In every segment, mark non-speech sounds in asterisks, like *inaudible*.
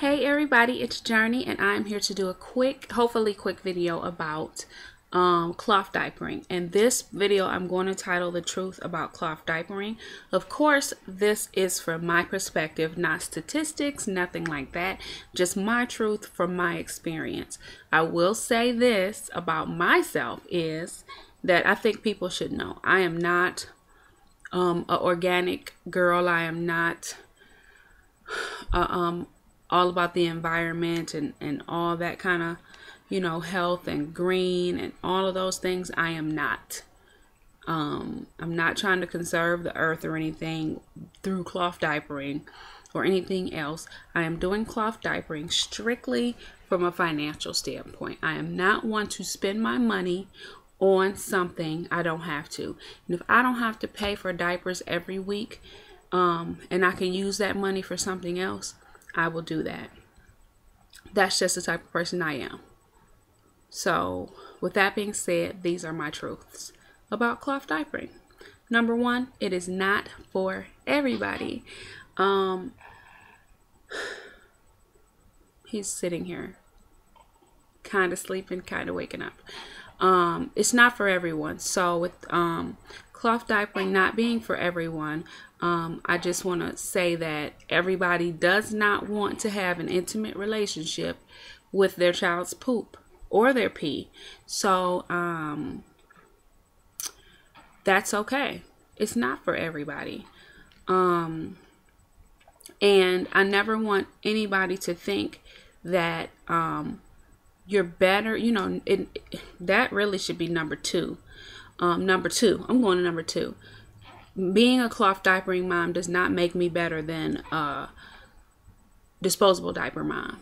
Hey everybody, it's Journey and I'm here to do a quick, hopefully quick video about um, cloth diapering. And this video I'm going to title The Truth About Cloth Diapering. Of course, this is from my perspective, not statistics, nothing like that. Just my truth from my experience. I will say this about myself is that I think people should know. I am not um, an organic girl. I am not *sighs* uh, um, all about the environment and, and all that kind of, you know, health and green and all of those things. I am not. Um, I'm not trying to conserve the earth or anything through cloth diapering or anything else. I am doing cloth diapering strictly from a financial standpoint. I am not one to spend my money on something I don't have to. And if I don't have to pay for diapers every week, um, and I can use that money for something else, I will do that. That's just the type of person I am. So, with that being said, these are my truths about cloth diapering. Number one, it is not for everybody. Um, he's sitting here, kind of sleeping, kind of waking up. Um, it's not for everyone. So, with um, cloth diapering not being for everyone, um, I just want to say that everybody does not want to have an intimate relationship with their child's poop or their pee. So, um, that's okay. It's not for everybody. Um, and I never want anybody to think that um, you're better. You know, it, that really should be number two. Um, number two, I'm going to number two. Being a cloth diapering mom does not make me better than a disposable diaper mom.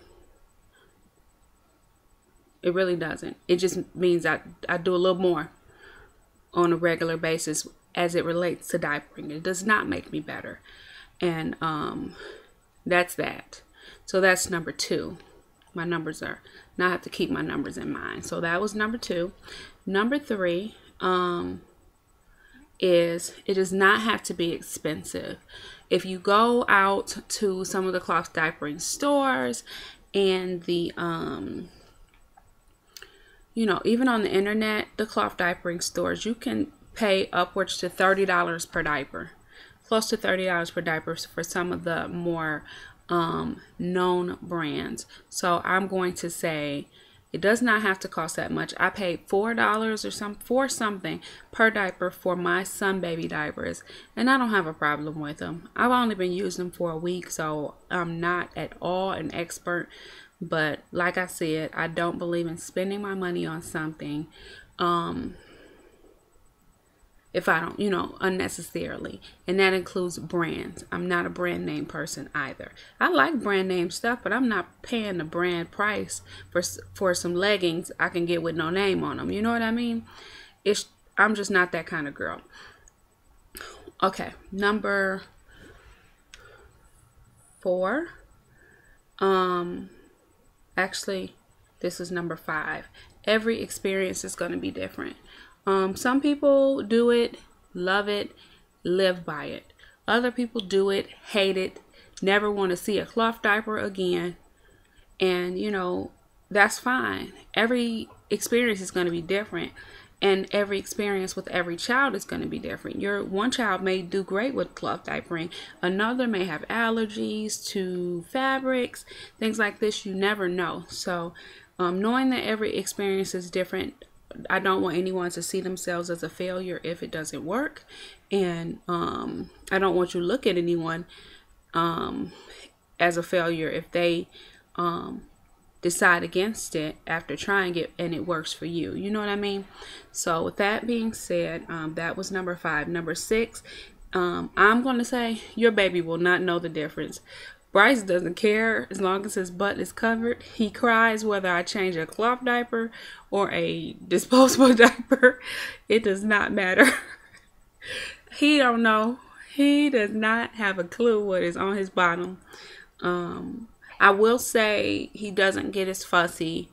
It really doesn't. It just means I, I do a little more on a regular basis as it relates to diapering. It does not make me better. And um, that's that. So that's number two. My numbers are, now I have to keep my numbers in mind. So that was number two. Number three, um, is it does not have to be expensive. If you go out to some of the cloth diapering stores and the um you know, even on the internet, the cloth diapering stores, you can pay upwards to $30 per diaper. Close to $30 per diaper for some of the more um, known brands. So I'm going to say it does not have to cost that much. I paid four dollars or some for something per diaper for my Sunbaby diapers, and I don't have a problem with them. I've only been using them for a week, so I'm not at all an expert. But like I said, I don't believe in spending my money on something um, if I don't, you know, unnecessarily. And that includes brands. I'm not a brand name person either. I like brand name stuff, but I'm not paying the brand price for for some leggings I can get with no name on them. You know what I mean? It's I'm just not that kind of girl. Okay, number 4. Um actually this is number 5. Every experience is going to be different. Um, some people do it, love it, live by it. Other people do it, hate it, never want to see a cloth diaper again. And, you know, that's fine. Every experience is going to be different. And every experience with every child is going to be different. Your one child may do great with cloth diapering. Another may have allergies to fabrics, things like this. You never know. So, um, knowing that every experience is different I don't want anyone to see themselves as a failure if it doesn't work. And um, I don't want you to look at anyone um, as a failure if they um, decide against it after trying it and it works for you. You know what I mean? So, with that being said, um, that was number five. Number six, um, I'm going to say your baby will not know the difference Bryce doesn't care as long as his butt is covered. He cries whether I change a cloth diaper or a disposable *laughs* diaper. It does not matter. *laughs* he don't know. He does not have a clue what is on his bottom. Um, I will say he doesn't get as fussy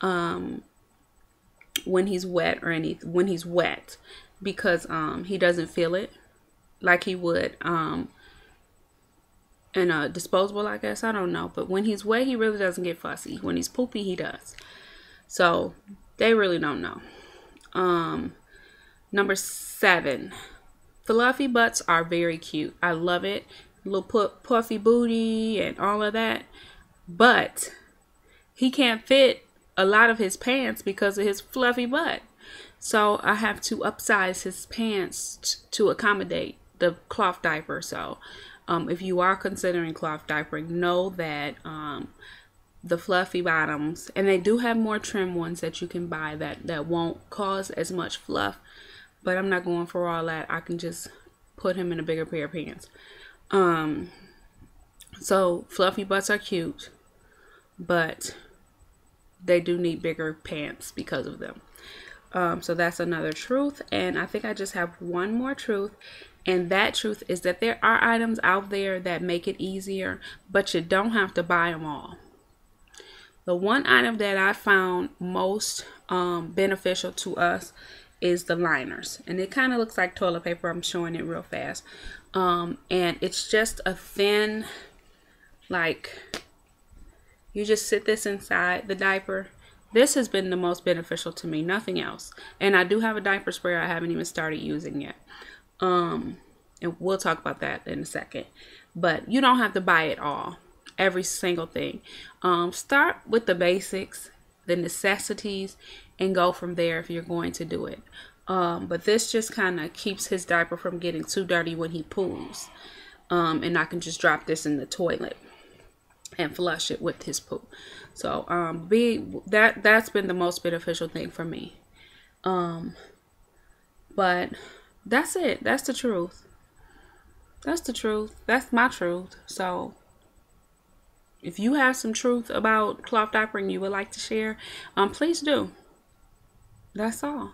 um, when he's wet or any when he's wet because um, he doesn't feel it like he would um, and uh disposable i guess. I don't know. But when he's wet he really doesn't get fussy. When he's poopy he does. So they really don't know. Um number seven. Fluffy butts are very cute. I love it. Little puffy booty and all of that. But he can't fit a lot of his pants because of his fluffy butt. So i have to upsize his pants t- to accommodate the cloth diaper so um, if you are considering cloth diapering, know that um, the fluffy bottoms, and they do have more trim ones that you can buy that, that won't cause as much fluff. But I'm not going for all that. I can just put him in a bigger pair of pants. Um, so fluffy butts are cute, but they do need bigger pants because of them. Um, so that's another truth. And I think I just have one more truth, and that truth is that there are items out there that make it easier, but you don't have to buy them all. The one item that I found most um, beneficial to us is the liners. And it kind of looks like toilet paper. I'm showing it real fast. Um, and it's just a thin, like, you just sit this inside the diaper. This has been the most beneficial to me, nothing else. And I do have a diaper sprayer I haven't even started using yet. Um, and we'll talk about that in a second. But you don't have to buy it all, every single thing. Um, start with the basics, the necessities, and go from there if you're going to do it. Um, but this just kind of keeps his diaper from getting too dirty when he poos. Um, and I can just drop this in the toilet and flush it with his poop. So um, be that that's been the most beneficial thing for me. Um, but that's it. That's the truth. That's the truth. That's my truth. So if you have some truth about cloth diapering you would like to share, um, please do. That's all.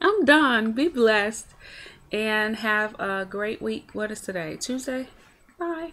I'm done. Be blessed and have a great week. What is today? Tuesday? Bye.